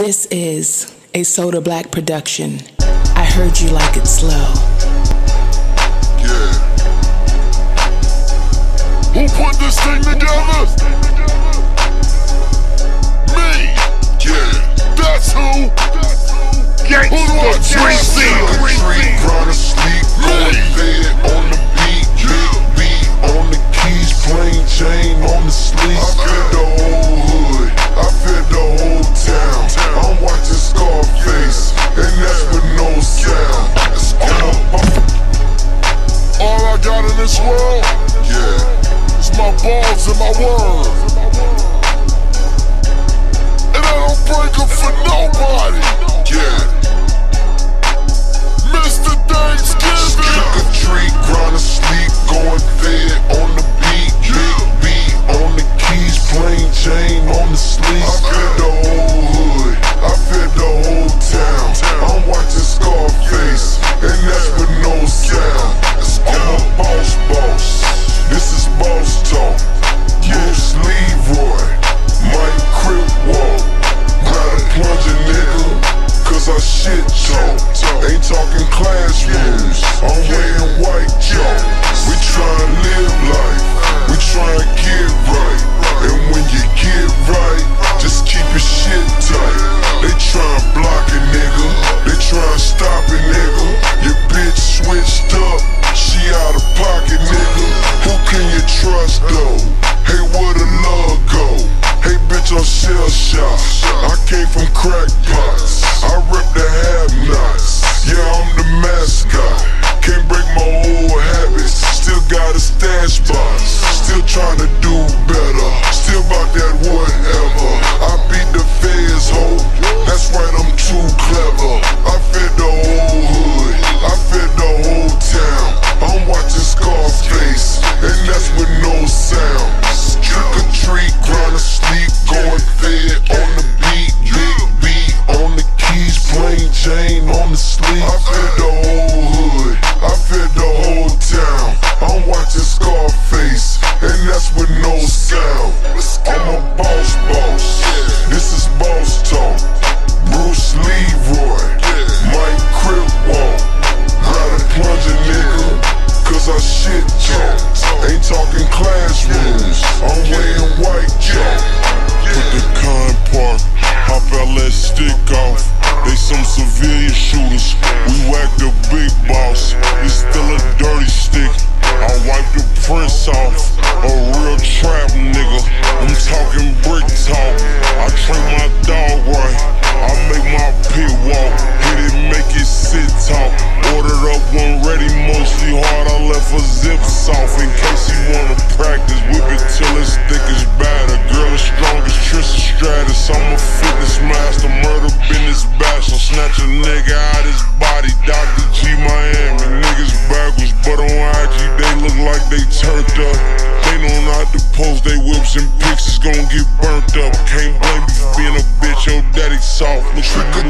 This is a Soda Black production. I heard you like it slow. Yeah. Who put this thing together? Me. Yeah. That's who. Who do I is my balls and my word. And I don't break them for nobody, yeah. Mr. Thanksgiving. Trick or treat, grind sleep, going fed on the beat, big beat on the keys, plain Jane on the sleeve. I shit talk. Ain't talking classrooms, I'm wearing white chalk. We try to live life, we try to get right. Do better. Still about that whatever. I beat the feds, ho. That's right, I'm too clever. I fed the whole hood. Out, let stick off. They some civilian shooters, we whack the big boss. It's still a dirty stick. I wipe the prints off, a nigga out his body. Dr. G Miami. Niggas backwards, but on IG they look like they turned up. They know not to post they whips and pics is gon' get burnt up. Can't blame me for being a bitch, your daddy soft. Look Trick or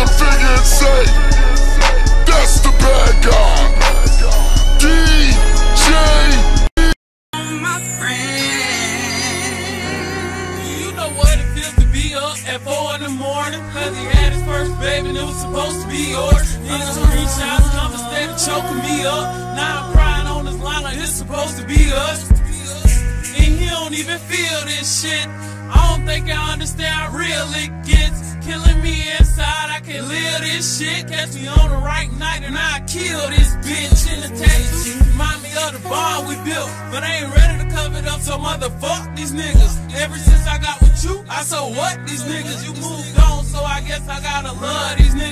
and say, that's the bad guy. DJ. You know what it feels to be up at 4 in the morning. Cause he had his first baby and it was supposed to be yours. Screenshots come me up. Now I'm crying on line like it's supposed to be us. And don't even feel this shit. I don't think I understand how real it gets. Killing me inside, I can live this shit. Catch me on the right night and I kill this bitch in the text. Remind me of the bar we built, but I ain't ready to cover it up. So motherfuck these niggas. Ever since I got with you, I saw what these niggas. You moved on, so I guess I gotta love these niggas.